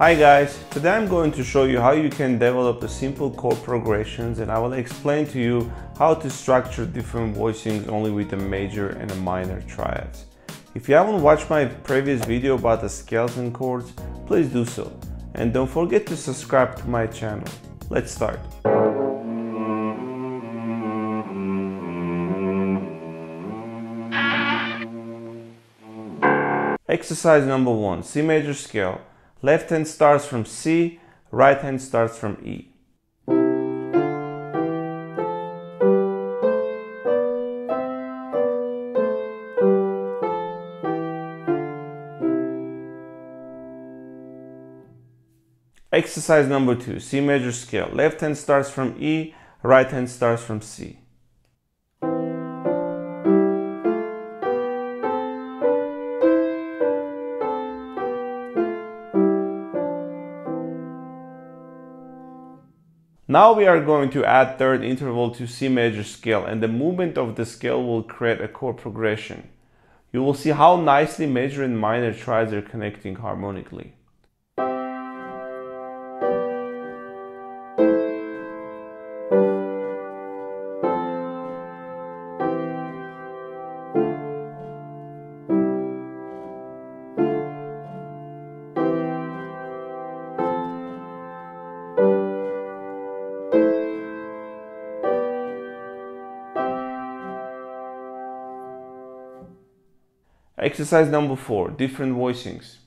Hi guys, today I'm going to show you how you can develop the simple chord progressions and I will explain to you how to structure different voicings only with a major and a minor triads. If you haven't watched my previous video about the scales and chords, please do so. And don't forget to subscribe to my channel. Let's start. Exercise number one, C major scale. Left hand starts from C, right hand starts from E. Exercise number two, C major scale. Left hand starts from E, right hand starts from C. Now we are going to add third interval to C major scale and the movement of the scale will create a chord progression. You will see how nicely major and minor triads are connecting harmonically. Exercise number four, different voicings.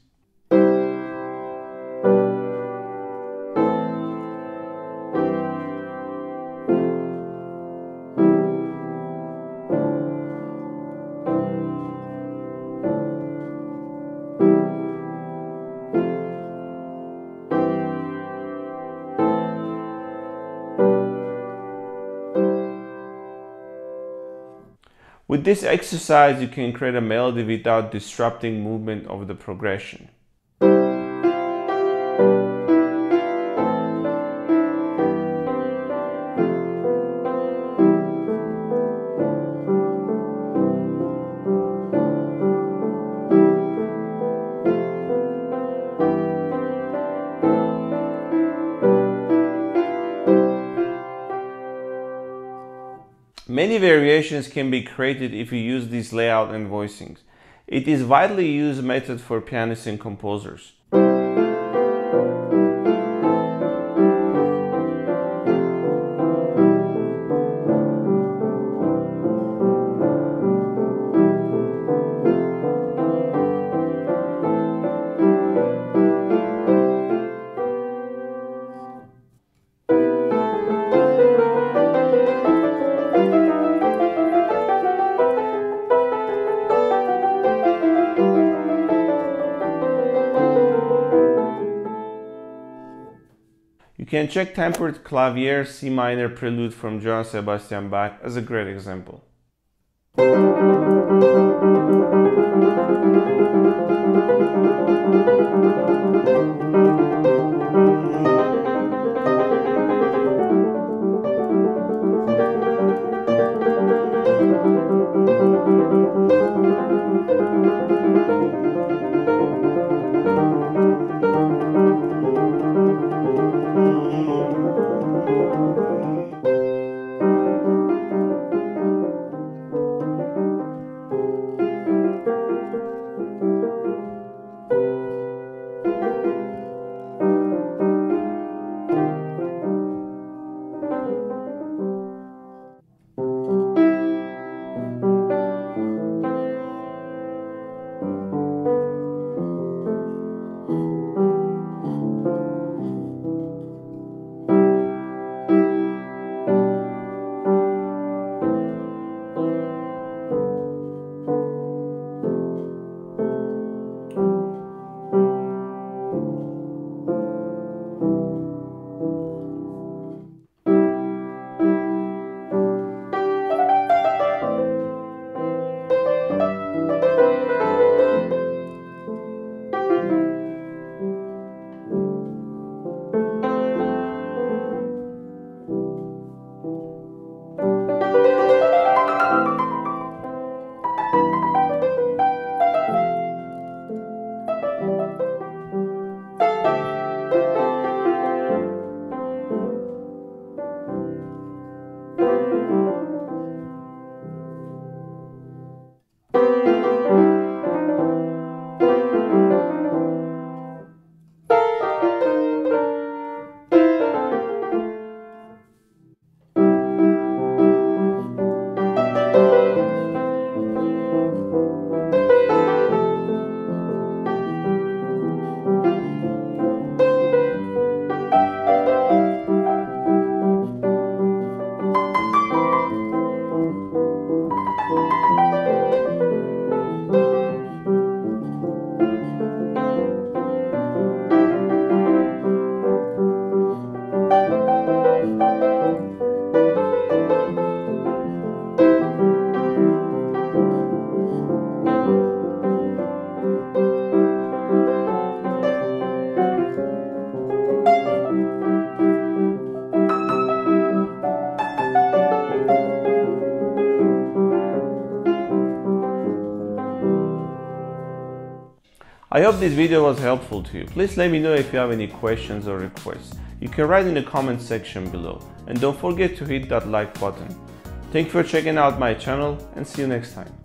With this exercise, you can create a melody without disrupting movement of the progression. Many variations can be created if you use this layout and voicings. It is widely used method for pianists and composers. can check Tempered Clavier C minor prelude from Johann Sebastian Bach as a great example. I hope this video was helpful to you. Please let me know if you have any questions or requests. You can write in the comment section below. And don't forget to hit that like button. Thank you for checking out my channel and see you next time.